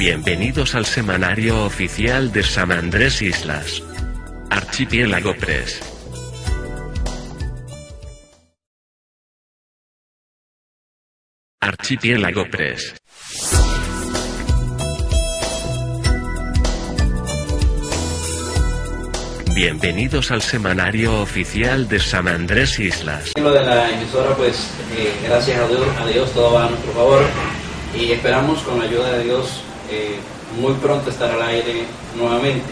Bienvenidos al semanario oficial de San Andrés Islas. Archipiélago Press. Archipiélago Press. Bienvenidos al semanario oficial de San Andrés Islas. Lo de la emisora, pues eh, gracias a Dios, a Dios todo va a nuestro favor y esperamos con la ayuda de Dios eh, muy pronto estar al aire nuevamente.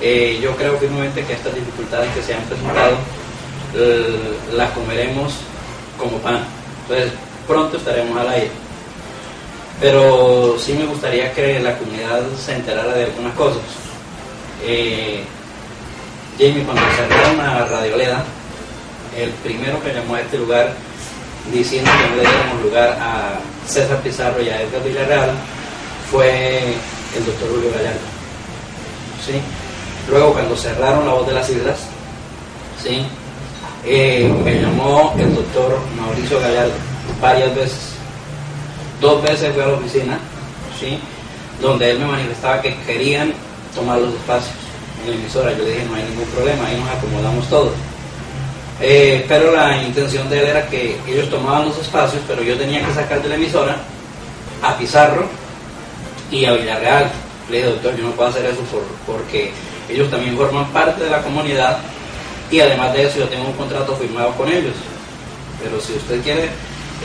Eh, yo creo firmemente que estas dificultades que se han presentado las comeremos como pan. Entonces pronto estaremos al aire. Pero sí me gustaría que la comunidad se enterara de algunas cosas. Jamie, cuando cerraron a Radioleda, el primero que llamó a este lugar diciendo que no le diéramos lugar a César Pizarro y a Edgar Villarreal fue el doctor Julio Gallardo. ¿sí? Luego, cuando cerraron la voz de las islas, ¿sí? Eh, me llamó el doctor Mauricio Gallardo varias veces. Dos veces fui a la oficina, ¿sí? donde él me manifestaba que querían tomar los espacios en la emisora. Yo le dije, no hay ningún problema, ahí nos acomodamos todos. Eh, pero la intención de él era que ellos tomaban los espacios, pero yo tenía que sacar de la emisora a Pizarro y a Villarreal. Le dije, doctor, yo no puedo hacer eso porque ellos también forman parte de la comunidad y además de eso yo tengo un contrato firmado con ellos. Pero si usted quiere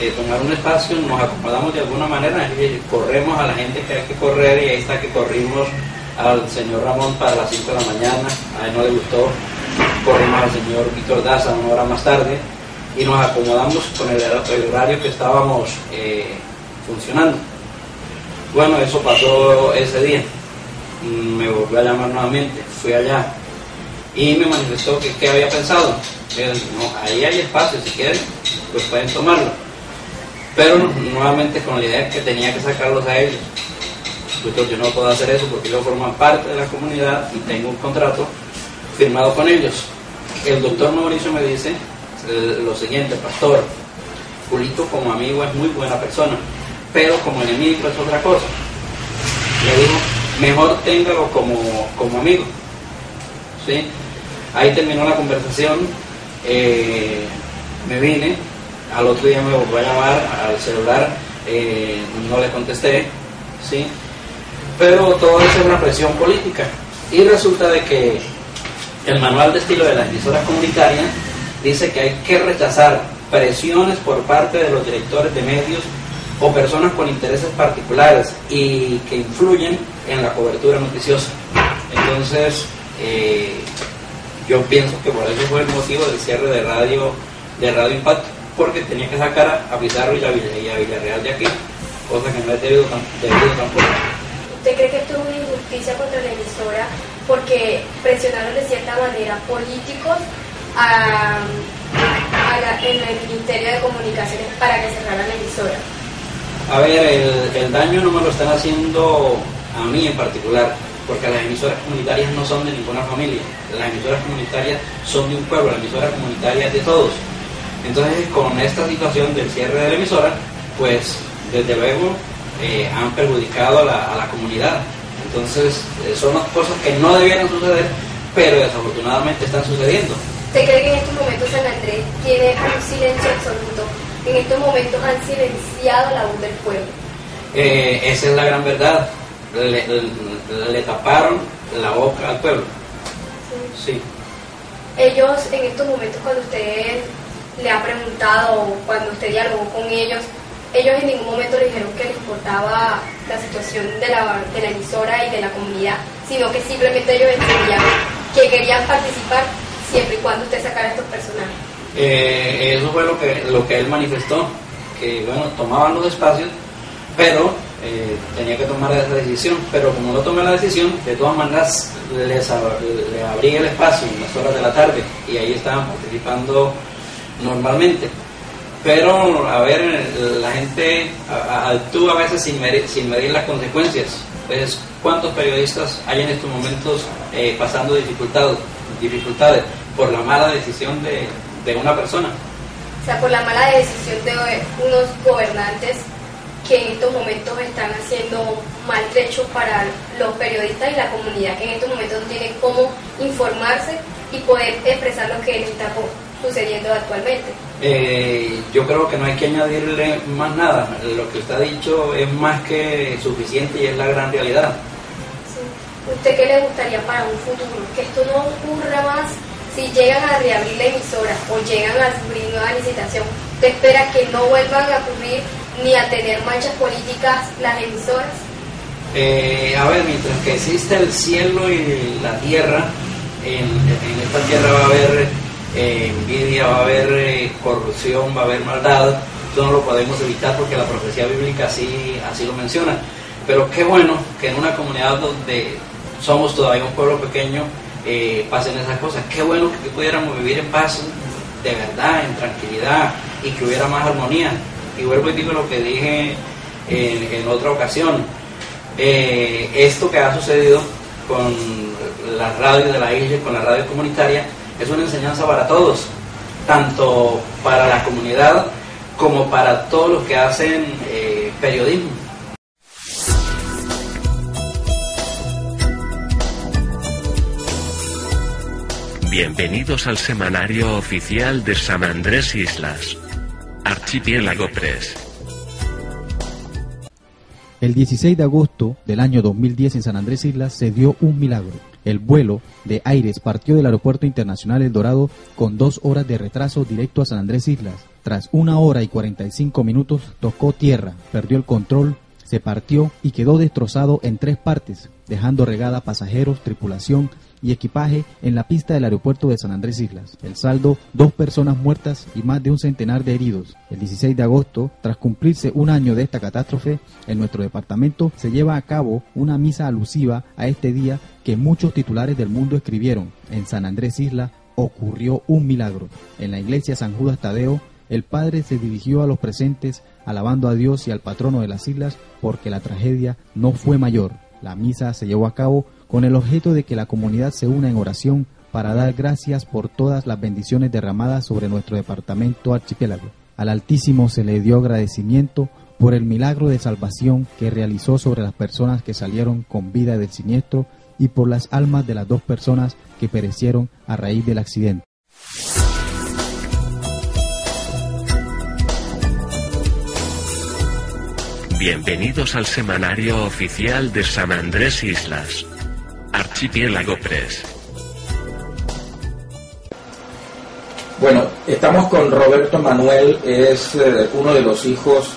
eh, tomar un espacio, nos acomodamos de alguna manera, corremos a la gente que hay que correr y ahí está que corrimos al señor Ramón para las 5 de la mañana, a él no le gustó, corrimos al señor Víctor Daza una hora más tarde y nos acomodamos con el, horario que estábamos eh, funcionando. Bueno, eso pasó ese día. Me volvió a llamar nuevamente, fui allá y me manifestó que qué había pensado. no, ahí hay espacio, si quieren, pues pueden tomarlo. Pero nuevamente con la idea que tenía que sacarlos a ellos yo no puedo hacer eso porque yo formo parte de la comunidad y tengo un contrato firmado con ellos. El doctor Mauricio me dice eh, lo siguiente, pastor, Julito como amigo es muy buena persona, pero como enemigo es otra cosa. Le digo, mejor téngalo como, como amigo. ¿Sí? Ahí terminó la conversación, eh, me vine, al otro día me volvió a llamar al celular, eh, no le contesté, ¿sí? pero todo eso es una presión política. Y resulta de que el manual de estilo de las emisoras comunitarias dice que hay que rechazar presiones por parte de los directores de medios o personas con intereses particulares y que influyen en la cobertura noticiosa. Entonces, eh, yo pienso que por eso fue el motivo del cierre de radio, de radio Impacto, porque tenía que sacar a, Pizarro y a, Villarreal de aquí, cosa que no he debido, debido tampoco. ¿Usted cree que esto es una injusticia contra la emisora porque presionaron de cierta manera políticos en el Ministerio de Comunicaciones para que cerraran la emisora? A ver, el, daño no me lo están haciendo a mí en particular, porque las emisoras comunitarias no son de ninguna familia. Las emisoras comunitarias son de un pueblo, la emisora comunitaria es de todos. Entonces, con esta situación del cierre de la emisora, pues desde luego eh, han perjudicado a la, comunidad. Entonces, eh, son cosas que no debieran suceder, pero desafortunadamente están sucediendo. ¿Usted cree que en estos momentos San Andrés tiene un silencio absoluto? En estos momentos han silenciado la voz del pueblo. Eh, esa es la gran verdad. Le, taparon la boca al pueblo. sí. Ellos, en estos momentos, cuando usted le ha preguntado, cuando usted dialogó con ellos, ellos en ningún momento le dijeron que les importaba la situación de la, de la emisora y de la comunidad, sino que simplemente ellos entendían que querían participar siempre y cuando usted sacara estos personajes. Eh, eso fue lo que, lo que él manifestó, que bueno, tomaban los espacios, pero eh, tenía que tomar esa decisión, pero como no tomé la decisión, de todas maneras les, les abrí el espacio en las horas de la tarde y ahí estaban participando normalmente. Pero, a ver, la gente actúa a veces sin medir, sin medir las consecuencias. Entonces, ¿cuántos periodistas hay en estos momentos eh, pasando dificultades, dificultades por la mala decisión de, de una persona? O sea, por la mala decisión de unos gobernantes que en estos momentos están haciendo maltrecho para los periodistas y la comunidad que en estos momentos no tienen cómo informarse y poder expresar lo que les está sucediendo actualmente. Eh, yo creo que no hay que añadirle más nada. Lo que usted ha dicho es más que suficiente y es la gran realidad. ¿Usted qué le gustaría para un futuro? Que esto no ocurra más si llegan a reabrir la emisora o llegan a abrir nueva licitación. ¿Usted espera que no vuelvan a ocurrir ni a tener manchas políticas las emisoras? Eh, a ver, mientras que existe el cielo y la tierra, en, esta tierra va a haber eh, envidia, va a haber eh, corrupción, va a haber maldad. Esto no lo podemos evitar porque la profecía bíblica así, así lo menciona. Pero qué bueno que en una comunidad donde somos todavía un pueblo pequeño pasen esas cosas. Qué bueno que pudiéramos vivir en paz, de verdad, en tranquilidad y que hubiera más armonía. Y vuelvo y digo lo que dije en, otra ocasión. Eh, esto que ha sucedido con la radio de la isla, con la radio comunitaria, es una enseñanza para todos, tanto para la comunidad como para todos los que hacen eh, periodismo. Bienvenidos al semanario oficial de San Andrés Islas. Archipiélago Press. El 16 de agosto del año 2010 en San Andrés Islas se dio un milagro. El vuelo de Aires partió del Aeropuerto Internacional El Dorado con dos horas de retraso directo a San Andrés Islas. Tras una hora y 45 minutos tocó tierra, perdió el control, se partió y quedó destrozado en tres partes, dejando regada pasajeros, tripulación y equipaje en la pista del aeropuerto de San Andrés Islas. El saldo, dos personas muertas y más de un centenar de heridos. El 16 de agosto, tras cumplirse un año de esta catástrofe, en nuestro departamento se lleva a cabo una misa alusiva a este día que muchos titulares del mundo escribieron. En San Andrés Isla ocurrió un milagro. En la iglesia San Judas Tadeo, el padre se dirigió a los presentes alabando a Dios y al patrono de las islas porque la tragedia no fue mayor. La misa se llevó a cabo con el objeto de que la comunidad se una en oración para dar gracias por todas las bendiciones derramadas sobre nuestro departamento archipiélago. Al Altísimo se le dio agradecimiento por el milagro de salvación que realizó sobre las personas que salieron con vida del siniestro y por las almas de las dos personas que perecieron a raíz del accidente. Bienvenidos al semanario oficial de San Andrés Islas. Archipiélago Press. Bueno, estamos con Roberto Manuel, es eh, uno de los hijos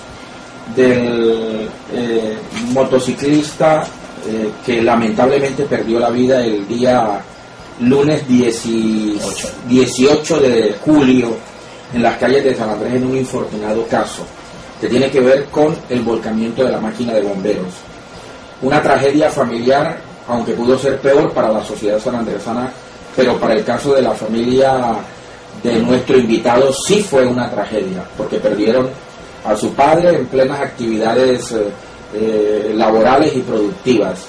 del eh, motociclista eh, que lamentablemente perdió la vida el día lunes 18. 18 de julio en las calles de San Andrés en un infortunado caso que tiene que ver con el volcamiento de la máquina de bomberos. Una tragedia familiar aunque pudo ser peor para la sociedad sanandresana, pero para el caso de la familia de nuestro invitado sí fue una tragedia, porque perdieron a su padre en plenas actividades eh, eh, laborales y productivas.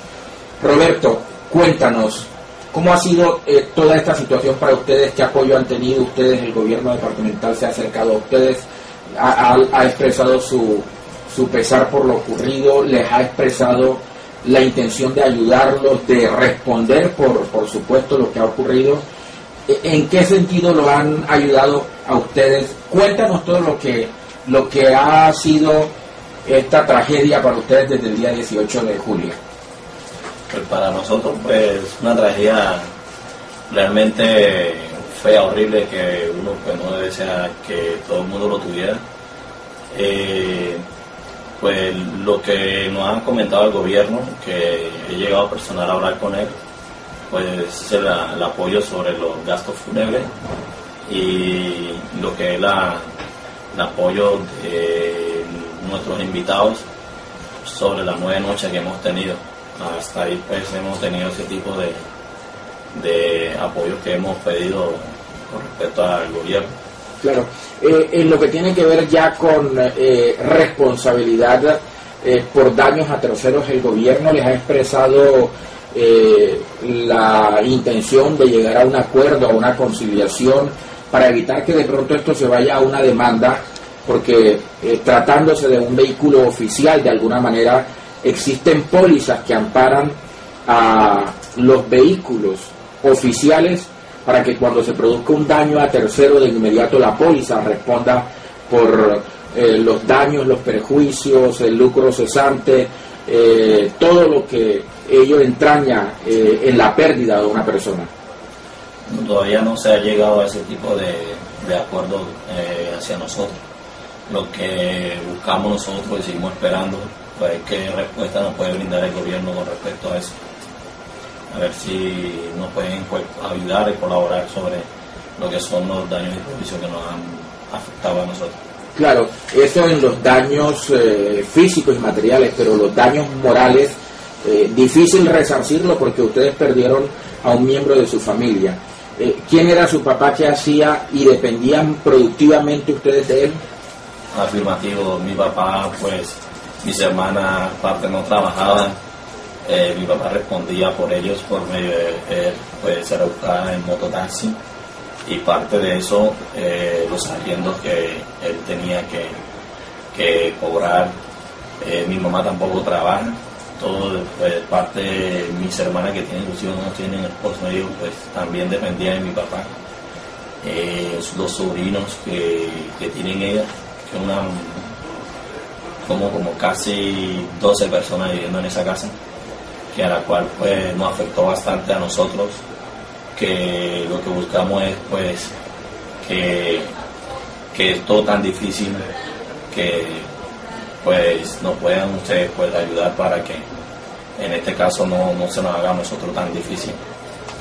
Roberto, cuéntanos, ¿cómo ha sido eh, toda esta situación para ustedes? ¿Qué apoyo han tenido ustedes? ¿El gobierno departamental se ha acercado a ustedes? ¿Ha, ha expresado su, su pesar por lo ocurrido? ¿Les ha expresado la intención de ayudarlos, de responder, por, por supuesto, lo que ha ocurrido. E, ¿En qué sentido lo han ayudado a ustedes? Cuéntanos todo lo que, lo que ha sido esta tragedia para ustedes desde el día 18 de julio. Pues para nosotros, pues, una tragedia realmente fea, horrible, que uno pues, no desea que todo el mundo lo tuviera. Eh, pues lo que nos han comentado el gobierno, que he llegado personal a hablar con él, pues es el, apoyo sobre los gastos fúnebres y lo que es el apoyo de nuestros invitados sobre las nueve noches que hemos tenido. Hasta ahí pues hemos tenido ese tipo de, de apoyo que hemos pedido con respecto al gobierno. Claro. Eh, en lo que tiene que ver ya con eh, responsabilidad eh, por daños a terceros, el gobierno les ha expresado la intención de llegar a un acuerdo, a una conciliación, para evitar que de pronto esto se vaya a una demanda porque eh, tratándose de un vehículo oficial, de alguna manera existen pólizas que amparan a los vehículos oficiales para que cuando se produzca un daño a tercero de inmediato la póliza responda por eh, los daños, los perjuicios, el lucro cesante, eh, todo lo que ello entraña en la pérdida de una persona. Todavía no se ha llegado a ese tipo de, de acuerdo hacia nosotros lo que buscamos nosotros y seguimos esperando, pues qué respuesta nos puede brindar el gobierno con respecto a eso. A ver si nos pueden ayudar y colaborar sobre lo que son los daños y perjuicios que nos han afectado a nosotros. Claro, eso en los daños eh, físicos y materiales, pero los daños morales, eh, difícil resarcirlo porque ustedes perdieron a un miembro de su familia. Eh, ¿Quién era su papá que hacía y dependían productivamente ustedes de él? afirmativo. Mi papá, pues, mis hermanas, parte no trabajaban. Eh, mi papá respondía por ellos por medio de, pues, ser buscada en mototaxi. Y parte de eso, eh, los arriendos que él tenía que, que cobrar. Eh, mi mamá tampoco trabaja. Todo, pues, parte de mis hermanas que tienen ilusión no tienen esposo, medio pues también dependía de mi papá. los sobrinos que, que tienen ella una como, como casi 12 personas viviendo en esa casa, que a la cual pues nos afectó bastante a nosotros, que lo que buscamos es pues que, que es todo tan difícil que pues nos puedan ustedes pues ayudar para que en este caso no, no se nos haga a nosotros tan difícil.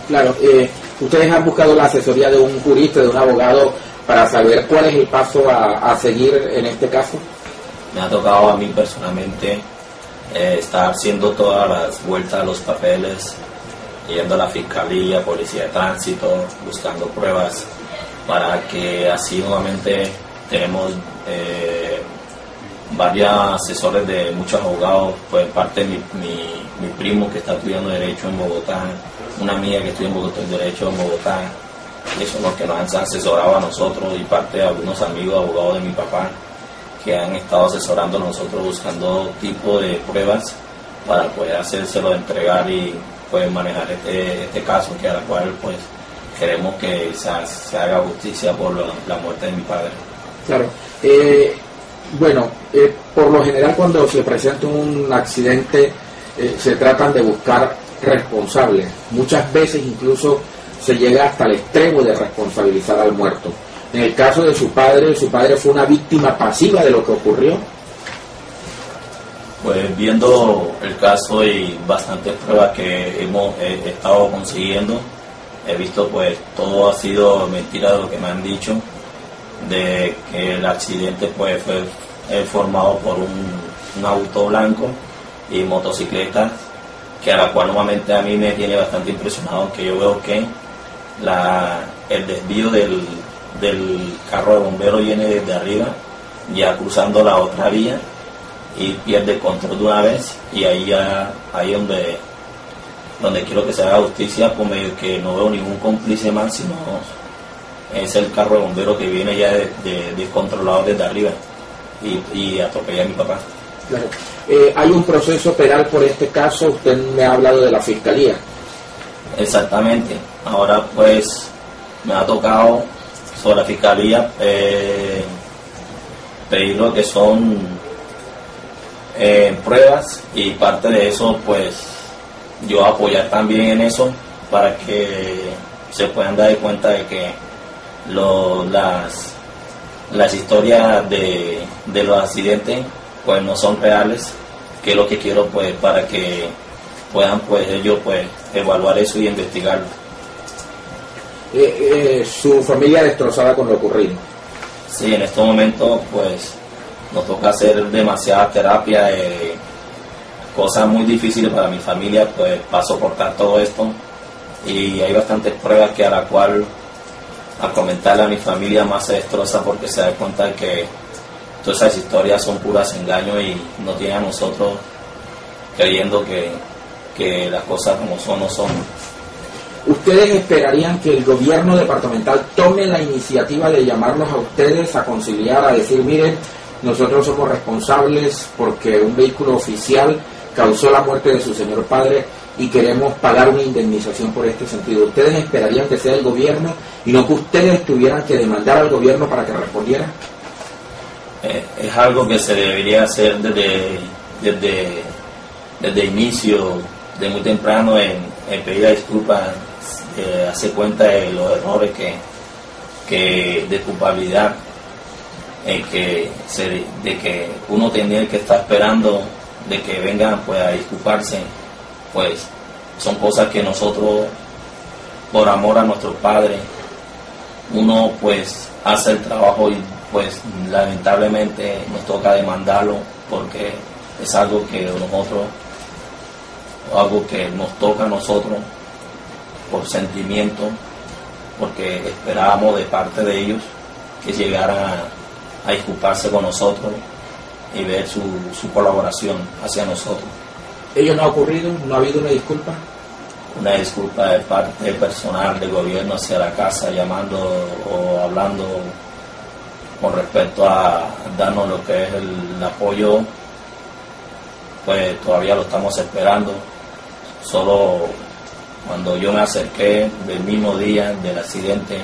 Claro, eh, ustedes han buscado la asesoría de un jurista, de un abogado para saber cuál es el paso a, seguir en este caso? Me ha tocado a mí personalmente eh, estar haciendo todas las vueltas a los papeles, yendo a la fiscalía, policía de tránsito, buscando pruebas para que así nuevamente tenemos eh, varios asesores de muchos abogados, pues parte de mi, mi, primo que está estudiando Derecho en Bogotá, una amiga que estudia en Bogotá, Derecho en Bogotá, eso es lo que nos han asesorado a nosotros y parte de algunos amigos abogados de mi papá que han estado asesorando nosotros buscando tipo de pruebas para poder hacérselo entregar y poder manejar este, este caso que a la cual pues queremos que se, haga justicia por la, muerte de mi padre. Claro. Eh, bueno, eh, por lo general cuando se presenta un accidente eh, se tratan de buscar responsables. Muchas veces incluso se llega hasta el extremo de responsabilizar al muerto. En el caso de su padre, su padre fue una víctima pasiva de lo que ocurrió. Pues viendo el caso y bastantes pruebas que hemos estado consiguiendo, he visto pues todo ha sido mentira de lo que me han dicho, de que el accidente pues fue formado por un, un auto blanco y motocicletas, que a la cual nuevamente a mí me tiene bastante impresionado, que yo veo que la, el desvío del, carro de bombero viene desde arriba, ya cruzando la otra vía y pierde el control de una vez y ahí ya ahí donde donde quiero que se haga justicia pues medio que no veo ningún cómplice más sino es el carro de bombero que viene ya descontrolado desde arriba y, y atropella a mi papá. Eh, hay un proceso penal por este caso usted me ha hablado de la fiscalía. Exactamente. Ahora pues me ha tocado sobre la fiscalía eh, pedir lo que son eh, pruebas y parte de eso pues yo apoyar también en eso para que se puedan dar cuenta de que las, las historias de, de los accidentes pues no son reales que es lo que quiero pues para que puedan pues ellos pues evaluar eso y investigarlo eh, eh, su familia destrozada con lo ocurrido. Sí, en este momento pues nos toca hacer demasiada terapia, eh, cosas muy difíciles para mi familia pues para soportar todo esto y hay bastantes pruebas que a la cual a comentarle a mi familia más se destroza porque se da cuenta que todas esas historias son puras engaños y no tiene a nosotros creyendo que, que las cosas como son no son. ¿Ustedes esperarían que el gobierno departamental tome la iniciativa de llamarlos a ustedes a conciliar, a decir, miren, nosotros somos responsables porque un vehículo oficial causó la muerte de su señor padre y queremos pagar una indemnización por este sentido. ¿Ustedes esperarían que sea el gobierno y no que ustedes tuvieran que demandar al gobierno para que respondiera? Eh, es algo que se debería hacer desde, desde, desde inicio, de muy temprano, en, en pedir disculpas, eh, hacer cuenta de los errores que, que de culpabilidad eh, de que uno tenía que estar esperando de que vengan pues a disculparse pues son cosas que nosotros por amor a nuestro padre uno pues hace el trabajo y pues lamentablemente nos toca demandarlo porque es algo que nosotros algo que nos toca a nosotros por sentimiento porque esperábamos de parte de ellos que llegaran a, a disculparse con nosotros y ver su, su colaboración hacia nosotros. ¿Ello no ha ocurrido? ¿No ha habido una disculpa? Una disculpa de parte del personal del gobierno hacia la casa, llamando o hablando con respecto a darnos lo que es el apoyo, pues todavía lo estamos esperando. Solo cuando yo me acerqué del mismo día del accidente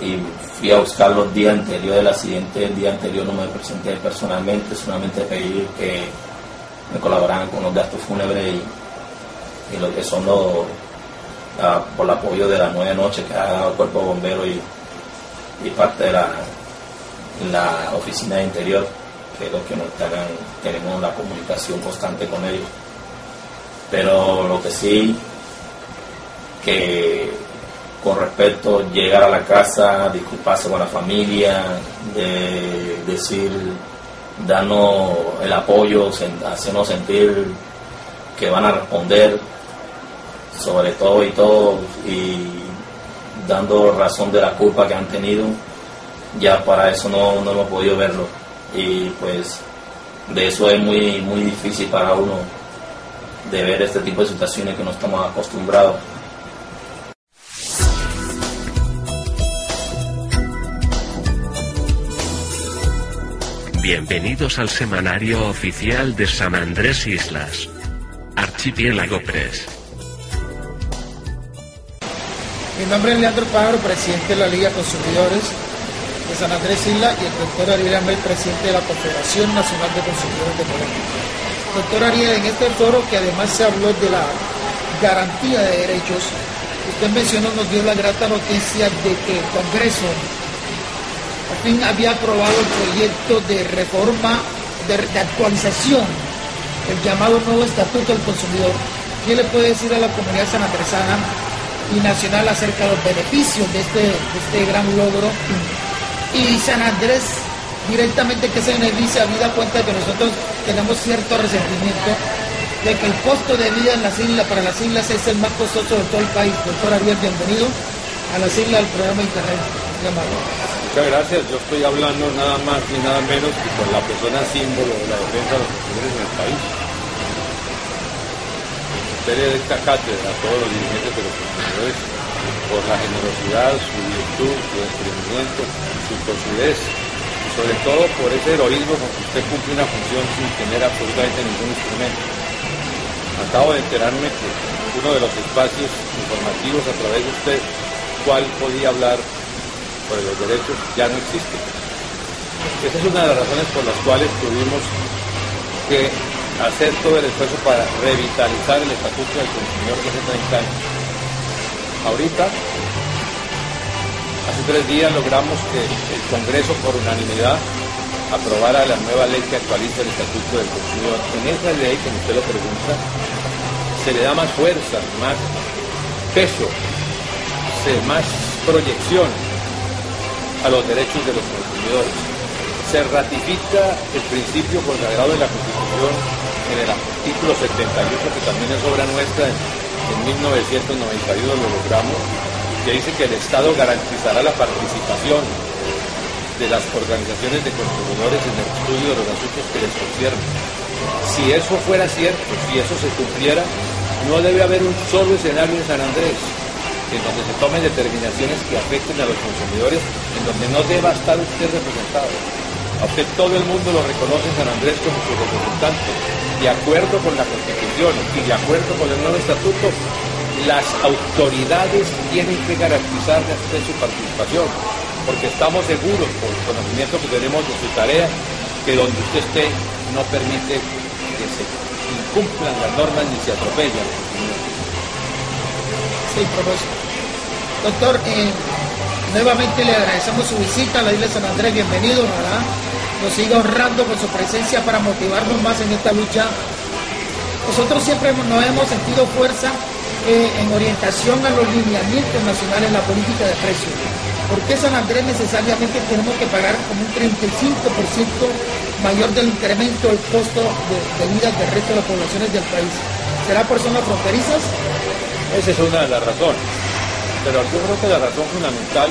y fui a buscar los días anteriores del accidente, el día anterior no me presenté personalmente, solamente pedí que me colaboraran con los gastos fúnebres y, lo que son los, por el apoyo de las nueve noches que ha dado el cuerpo bombero y, y parte de la, la oficina de interior, que es lo que nos tenemos la comunicación constante con ellos. Pero lo que sí, que con respecto a llegar a la casa, disculparse con la familia, de decir, darnos el apoyo, hacernos sentir que van a responder sobre todo y todo y dando razón de la culpa que han tenido, ya para eso no, no hemos podido verlo. Y pues de eso es muy, muy difícil para uno de ver este tipo de situaciones que no estamos acostumbrados. Bienvenidos al semanario oficial de San Andrés Islas. Archipiélago Press. Mi nombre es Leandro Pájaro, presidente de la Liga Consumidores de San Andrés Islas y el doctor Ariel Amel, presidente de la Confederación Nacional de Consumidores de Colombia. Doctor Ariel, en este foro que además se habló de la garantía de derechos, usted mencionó, nos dio la grata noticia de que el Congreso al fin había aprobado el proyecto de reforma, de, actualización, el llamado nuevo Estatuto del Consumidor. ¿Qué le puede decir a la comunidad sanandresana y nacional acerca de los beneficios de este, de este gran logro? Y San Andrés directamente que se beneficia, habida cuenta de que nosotros tenemos cierto resentimiento de que el costo de vida en las islas, para las islas es el más costoso de todo el país. Doctor Ariel, bienvenido a las islas del programa Internet. Muchas gracias. Yo estoy hablando nada más ni nada menos que con la persona símbolo de la defensa de los consumidores en el país. Usted le esta cátedra a todos los dirigentes de los consumidores por la generosidad, su virtud, su desprendimiento, su tocidez y sobre todo por ese heroísmo con que usted cumple una función sin tener absolutamente ningún instrumento. Acabo de enterarme que uno de los espacios informativos a través de usted, cuál podía hablar por los derechos ya no existe. Esa es una de las razones por las cuales tuvimos que hacer todo el esfuerzo para revitalizar el estatuto del consumidor de hace 30 años. Ahorita, hace tres días logramos que el Congreso por unanimidad aprobara la nueva ley que actualiza el estatuto del consumidor. En esa ley, como usted lo pregunta, se le da más fuerza, más peso, más proyección a los derechos de los consumidores. Se ratifica el principio consagrado de la Constitución en el artículo 78, que también es obra nuestra, en 1991 lo logramos, que dice que el Estado garantizará la participación de las organizaciones de consumidores en el estudio de los asuntos que les conciernen. Si eso fuera cierto, si eso se cumpliera, No debe haber un solo escenario en San Andrés en donde se tomen determinaciones que afecten a los consumidores, en donde no deba estar usted representado. A usted todo el mundo lo reconoce en San Andrés como su representante. De acuerdo con la Constitución y de acuerdo con el nuevo estatuto, las autoridades tienen que usted su participación, porque estamos seguros, por el conocimiento que tenemos de su tarea, que donde usted esté no permite que se incumplan las normas ni se atropellan. Sí, propósito. Doctor, eh, nuevamente le agradecemos su visita a la isla de San Andrés, bienvenido, ¿verdad? Nos siga honrando con su presencia para motivarnos más en esta lucha. Nosotros siempre nos hemos sentido fuerza eh, en orientación a los lineamientos nacionales la política de precios. ¿Por qué San Andrés necesariamente tenemos que pagar como un 35% mayor del incremento del costo de, de vida del resto de las poblaciones del país? ¿Será por zonas fronterizas? Esa es una de las razones. Pero yo creo que la razón fundamental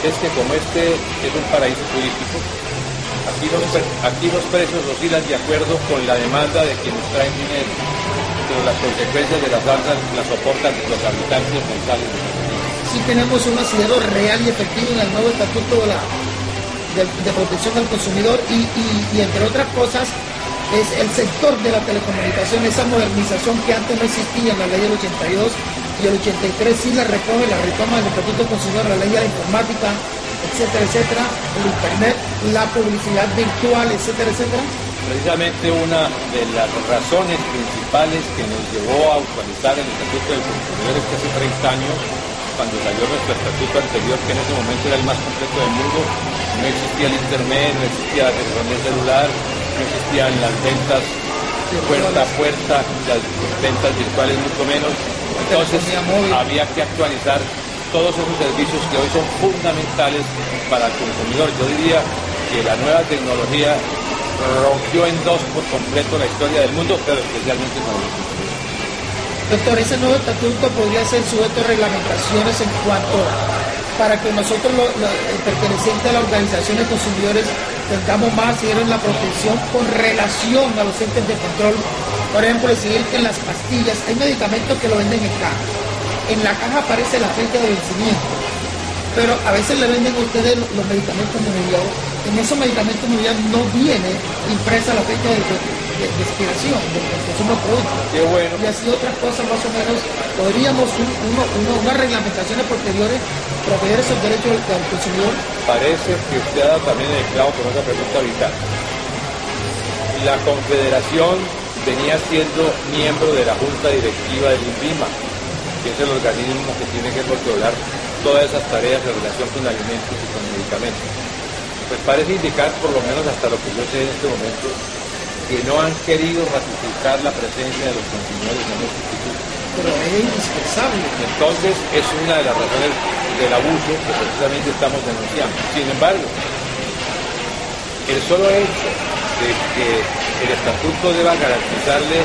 es que como este es un paraíso turístico, aquí los, aquí los precios oscilan de acuerdo con la demanda de quienes traen dinero, pero las consecuencias de las alzas las soportan los habitantes mensales Sí tenemos un asidero real y efectivo en el nuevo estatuto de, protección al consumidor y, entre otras cosas es el sector de la telecomunicación, esa modernización que antes no existía en la ley del 82 y el 83 sí la recoge, la retoma del Estatuto del Consumidor, la ley de la informática, etcétera, etcétera, el Internet, la publicidad virtual, etcétera, etcétera. Precisamente una de las razones principales que nos llevó a actualizar el Estatuto del Consumidor es que hace 30 años, cuando salió nuestro estatuto anterior, que en ese momento era el más completo del mundo, no existía el Internet, no existía la telefonía celular, no existían las ventas puerta a puerta, las ventas virtuales mucho menos. Entonces había que actualizar todos esos servicios que hoy son fundamentales para el consumidor. Yo diría que la nueva tecnología rompió en dos por completo la historia del mundo, pero especialmente los consumidores. Doctor, ese nuevo estatuto podría ser sujeto a reglamentaciones en cuanto para que nosotros, lo, lo, pertenecientes a la organización de consumidores, tengamos más en la protección con relación a los entes de control. Por ejemplo, decir que en las pastillas hay medicamentos que lo venden en caja. En la caja aparece la fecha de vencimiento, pero a veces le venden a ustedes los medicamentos mediados. En esos medicamentos no viene impresa la fecha de, de, de expiración del de consumo del producto. Qué bueno. Y así otras cosas más o menos podríamos un, uno, uno, unas reglamentaciones posteriores proteger esos derechos del, del, consumidor. Parece que usted ha dado también el clavo con otra pregunta vital. La Confederación venía siendo miembro de la Junta Directiva del INVIMA, que es el organismo que tiene que controlar todas esas tareas en relación con alimentos y con medicamentos. Pues parece indicar, por lo menos hasta lo que yo sé en este momento, que no han querido ratificar la presencia de los consumidores en este instituto. Pero es indispensable. Entonces es una de las razones del abuso que precisamente estamos denunciando. Sin embargo, el solo hecho de que el estatuto deba garantizarle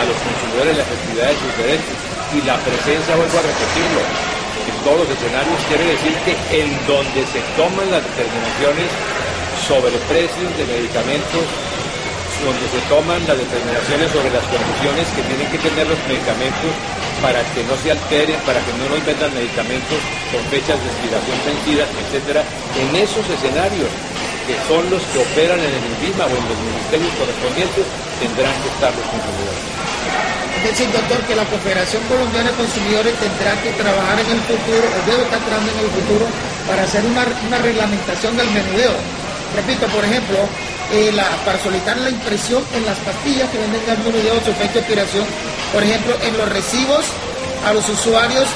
a los consumidores la efectividad de sus derechos y la presencia, vuelvo a repetirlo, en todos los escenarios, quiere decir que en donde se toman las determinaciones sobre precios de medicamentos, donde se toman las determinaciones sobre las condiciones que tienen que tener los medicamentos para que no se alteren, para que no nos vendan medicamentos con fechas de expiración vencidas, etcétera, en esos escenarios que son los que operan en el INVIMA o en los ministerios correspondientes, tendrán que estar los consumidores. Es decir, doctor, que la Confederación Colombiana de Consumidores tendrá que trabajar en el futuro, o debe estar trabajando en el futuro, para hacer una, una reglamentación del menudeo. Repito, por ejemplo, eh, para solicitar la impresión en las pastillas que venden el menudeo, su fecha de expiración, por ejemplo, en los recibos a los usuarios,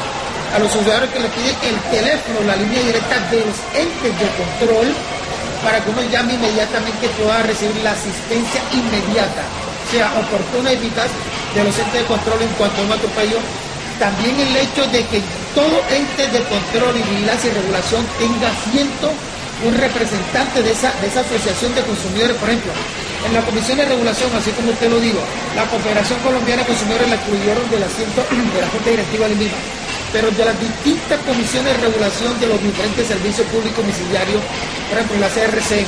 a los usuarios que le piden el teléfono, la línea directa de los entes de control, para que uno llame inmediatamente pueda recibir la asistencia inmediata, sea oportuna y eficaz de los entes de control en cuanto a un atropello. También el hecho de que todo ente de control y vigilancia y regulación tenga asiento un representante de esa, de esa asociación de consumidores, por ejemplo, en la Comisión de Regulación, así como usted lo digo, la Confederación Colombiana de Consumidores la excluyeron del asiento de la Junta Directiva del mismo pero de las distintas comisiones de regulación de los diferentes servicios públicos domiciliarios, por ejemplo, la CRC,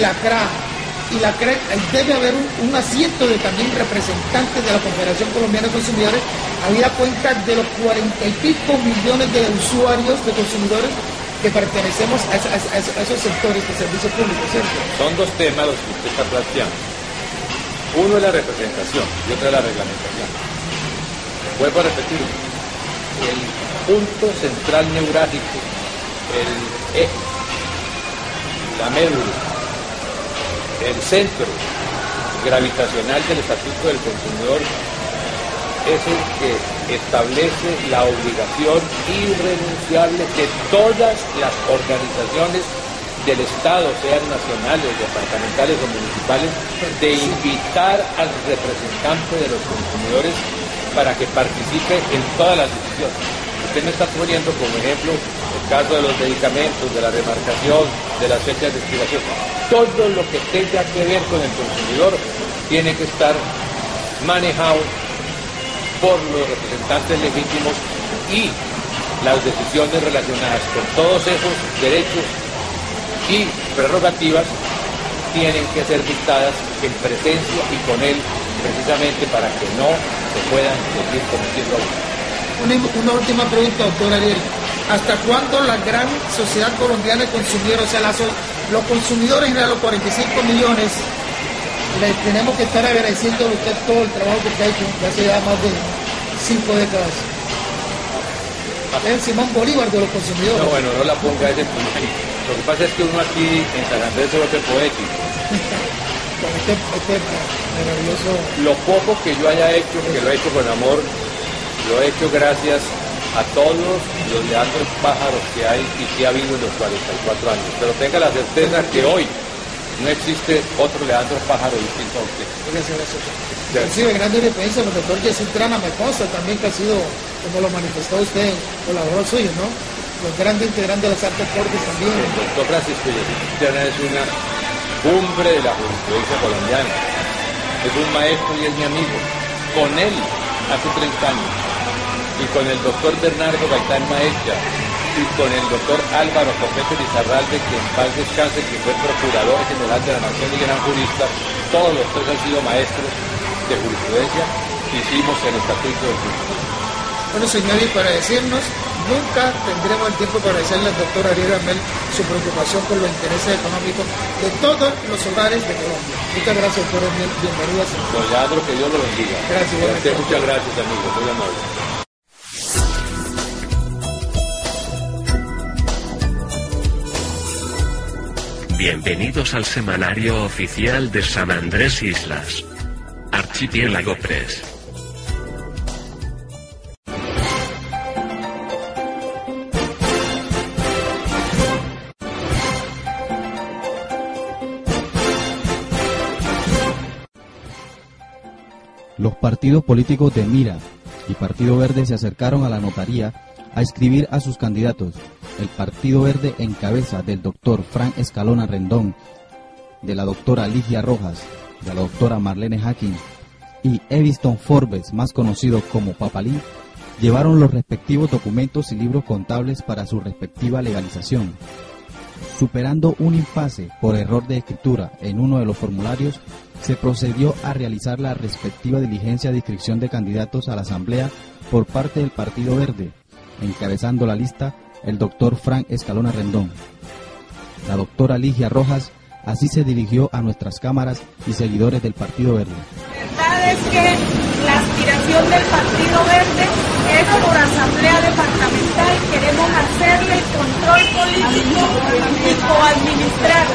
la CRA, y la debe haber un, asiento de también representantes de la Confederación Colombiana de Consumidores, habida cuenta de los cuarenta y pico millones de usuarios, de consumidores que pertenecemos a, esos sectores de servicio público, ¿cierto? Son dos temas los que usted está planteando. Uno es la representación y otro es la reglamentación. Vuelvo a repetir, el punto central neurálgico, el eje, la médula, el centro gravitacional del Estatuto del Consumidor es el que establece la obligación irrenunciable de todas las organizaciones del Estado, sean nacionales, departamentales o municipales, de invitar al representante de los consumidores para que participe en todas las decisiones. Usted me está poniendo como ejemplo caso de los medicamentos, de la remarcación, de las fechas de expiración todo lo que tenga que ver con el consumidor tiene que estar manejado por los representantes legítimos y las decisiones relacionadas con todos esos derechos y prerrogativas tienen que ser dictadas en presencia y con él precisamente para que no se puedan seguir cometiendo abusos. Una, última pregunta, doctor Ariel. ¿Hasta cuándo la gran sociedad colombiana de consumidores, o sea, la, los consumidores, de los 45 millones, le tenemos que estar agradeciendo a usted todo el trabajo que está hecho, ya hace ya más de cinco décadas. Es Simón Bolívar de los consumidores. No, bueno, no la ponga ese punto. Lo que pasa es que uno aquí en San Andrés se vuelve poético. Con este, este maravilloso... Lo poco que yo haya hecho, que lo he hecho con amor, lo he hecho gracias a todos los leandros pájaros que hay y que ha habido en los 44 años. Pero tenga la certeza que hoy no existe otro leandro pájaro distinto a usted. Gracias, gracias. Recibe grandes defensas, el doctor Jesús Trana me consta también que ha sido, como lo manifestó usted, colaborador suyo, ¿no? Los grandes integrantes de las artes cortes también. El doctor Francisco Jesús Trana es una cumbre de la jurisprudencia colombiana. Es un maestro y es mi amigo. Con él, hace 30 años, y con el doctor Bernardo Gaitán Maecha y con el doctor Álvaro Copete Lizarralde, que en paz descanse, que fue procurador general de la Nación y gran jurista, todos los tres han sido maestros de jurisprudencia, hicimos el estatuto del juicio. Bueno, señor, y para decirnos, nunca tendremos el tiempo para agradecerle al doctor Ariel Amel su preocupación por los intereses económicos de todos los hogares de Colombia. Muchas gracias, doctor Amel. Bienvenido a Don Leandro, que Dios lo bendiga. Gracias, Muchas gracias, amigo. Muy amable. Bienvenidos al semanario oficial de San Andrés Islas. Archipiélago Press. Los partidos políticos de Mira y Partido Verde se acercaron a la notaría a escribir a sus candidatos el Partido Verde en cabeza del doctor Frank Escalona Rendón, de la doctora Ligia Rojas, de la doctora Marlene Hacking y Eviston Forbes, más conocido como Papalí, llevaron los respectivos documentos y libros contables para su respectiva legalización. Superando un impasse por error de escritura en uno de los formularios, se procedió a realizar la respectiva diligencia de inscripción de candidatos a la Asamblea por parte del Partido Verde, encabezando la lista el doctor Frank Escalona Rendón. La doctora Ligia Rojas así se dirigió a nuestras cámaras y seguidores del Partido Verde. La verdad es que la aspiración del Partido Verde es por asamblea departamental, queremos hacerle el control político y coadministrar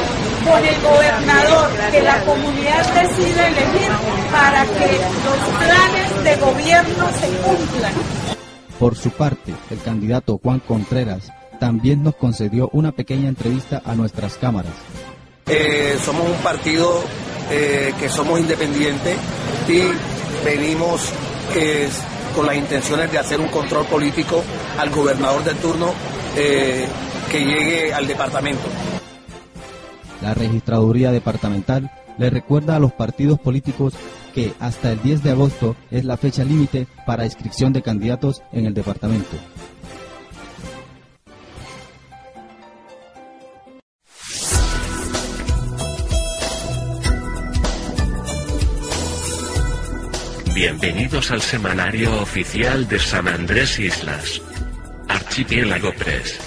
con el gobernador que la comunidad decide elegir para que los planes de gobierno se cumplan. Por su parte, el candidato Juan Contreras también nos concedió una pequeña entrevista a nuestras cámaras. Eh, somos un partido eh, que somos independientes y venimos con las intenciones de hacer un control político al gobernador de turno eh, que llegue al departamento. La registraduría departamental le recuerda a los partidos políticos que hasta el 10 de agosto es la fecha límite para inscripción de candidatos en el departamento. Bienvenidos al semanario oficial de San Andrés Islas. Archipiélago Press.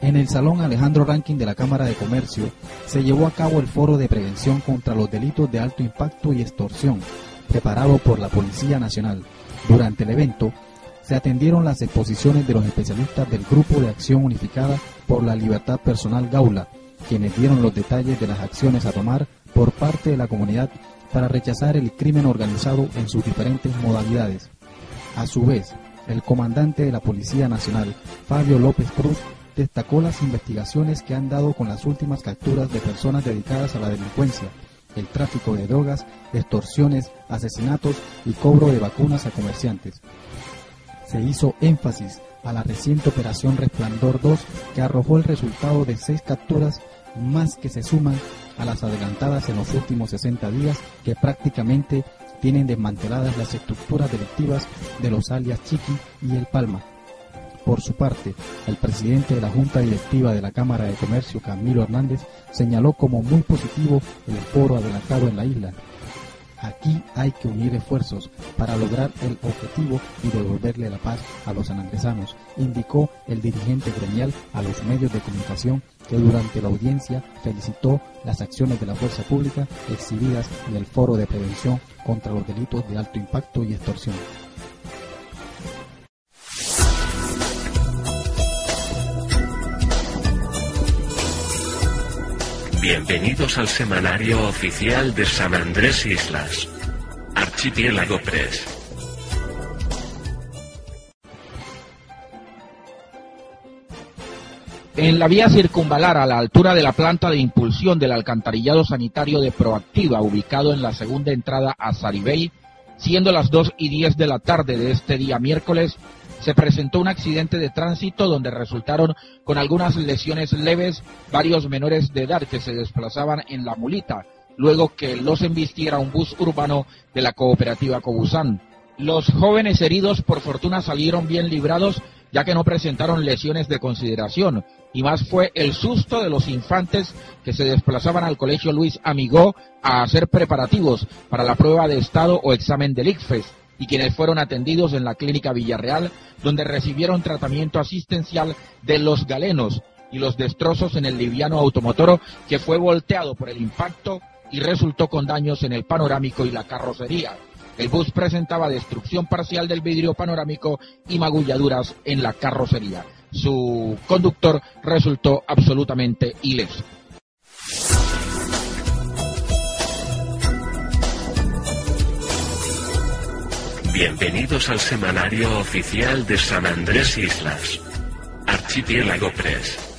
En el Salón Alejandro Ranking de la Cámara de Comercio se llevó a cabo el foro de prevención contra los delitos de alto impacto y extorsión, preparado por la Policía Nacional. Durante el evento se atendieron las exposiciones de los especialistas del Grupo de Acción Unificada por la Libertad Personal Gaula, quienes dieron los detalles de las acciones a tomar por parte de la comunidad para rechazar el crimen organizado en sus diferentes modalidades. A su vez, el comandante de la Policía Nacional, Fabio López Cruz, destacó las investigaciones que han dado con las últimas capturas de personas dedicadas a la delincuencia, el tráfico de drogas, extorsiones, asesinatos y cobro de vacunas a comerciantes. Se hizo énfasis a la reciente operación Resplandor 2 que arrojó el resultado de seis capturas más que se suman a las adelantadas en los últimos 60 días que prácticamente tienen desmanteladas las estructuras delictivas de los alias Chiqui y El Palma. Por su parte, el presidente de la Junta Directiva de la Cámara de Comercio, Camilo Hernández, señaló como muy positivo el foro adelantado en la isla, Aquí hay que unir esfuerzos para lograr el objetivo y devolverle la paz a los sanandresanos, indicó el dirigente gremial a los medios de comunicación que durante la audiencia felicitó las acciones de la fuerza pública exhibidas en el foro de prevención contra los delitos de alto impacto y extorsión. Bienvenidos al semanario oficial de San Andrés Islas. Archipiélago Press. En la vía circunvalar a la altura de la planta de impulsión del alcantarillado sanitario de Proactiva, ubicado en la segunda entrada a Saribey, siendo las 2 y 10 de la tarde de este día miércoles, se presentó un accidente de tránsito donde resultaron con algunas lesiones leves varios menores de edad que se desplazaban en la mulita, luego que los embistiera un bus urbano de la cooperativa Cobusán. Los jóvenes heridos por fortuna salieron bien librados ya que no presentaron lesiones de consideración, y más fue el susto de los infantes que se desplazaban al colegio Luis Amigó a hacer preparativos para la prueba de estado o examen del ICFES, y quienes fueron atendidos en la clínica Villarreal, donde recibieron tratamiento asistencial de los galenos y los destrozos en el liviano automotoro que fue volteado por el impacto y resultó con daños en el panorámico y la carrocería. El bus presentaba destrucción parcial del vidrio panorámico y magulladuras en la carrocería. Su conductor resultó absolutamente ileso. Bienvenidos al semanario oficial de San Andrés Islas. Archipiélago Press.